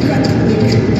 catholic